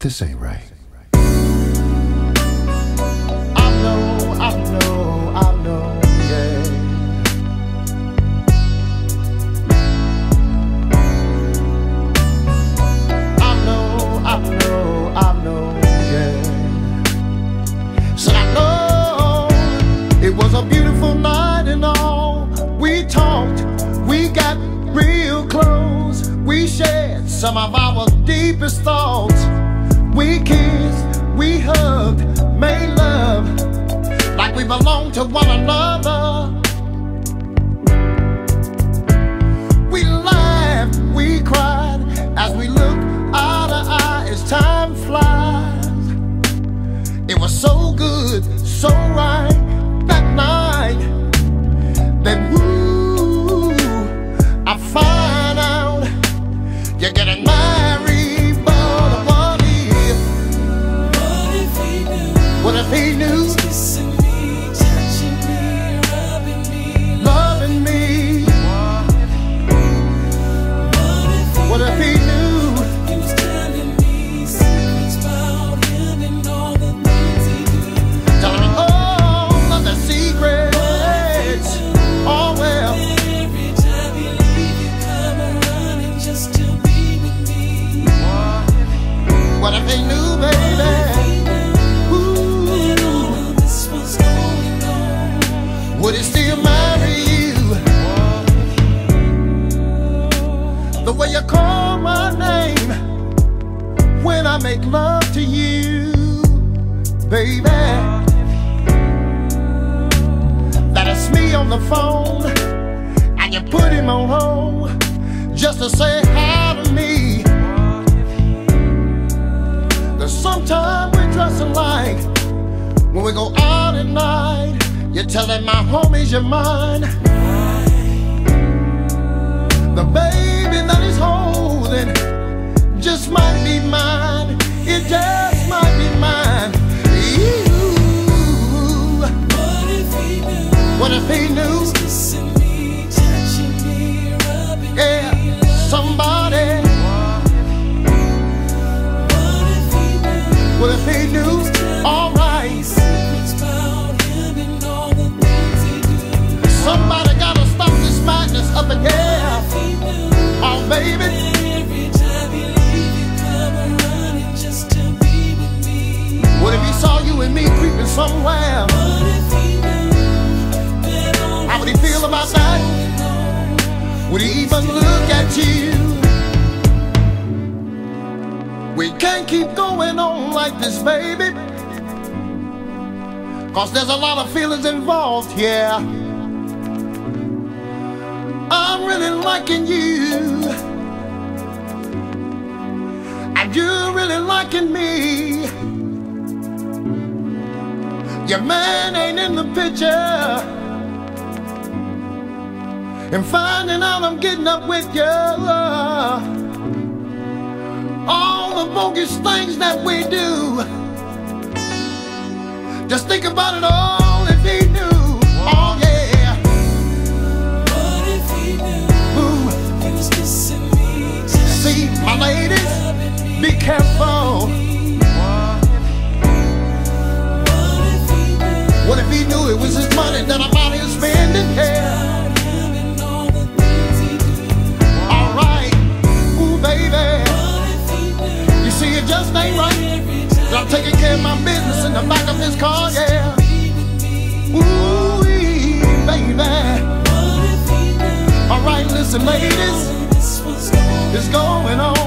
This ain't right. I know, I know, I know, yeah. I know, I know, I know, yeah. Said I know it was a beautiful night and all. We talked, we got real close. We shared some of our deepest thoughts. We kissed, we hugged, made love like we belong to one another. We laughed, we cried as we looked eye to eye as time flies. It was so good, so right The way you call my name when I make love to you, baby. That it's me on the phone, and you put him on hold just to say hi to me. Cause sometimes we dress alike when we go out at night. You're telling my homies you're mine. Just somewhere? How would he feel about that? Would he even look at you? We can't keep going on like this, baby. Cause there's a lot of feelings involved here. I'm really liking you. And you're really liking me. Your man ain't in the picture and finding out I'm getting up with you. Love All the bogus things that we do. Just think about it all if he knew. Oh yeah. What if he knew Ooh, he was kissing me, see, my ladies, be careful. Taking care of my business in the back of his car, yeah. Ooh, baby. Knew Alright, listen, ladies, all it's going on.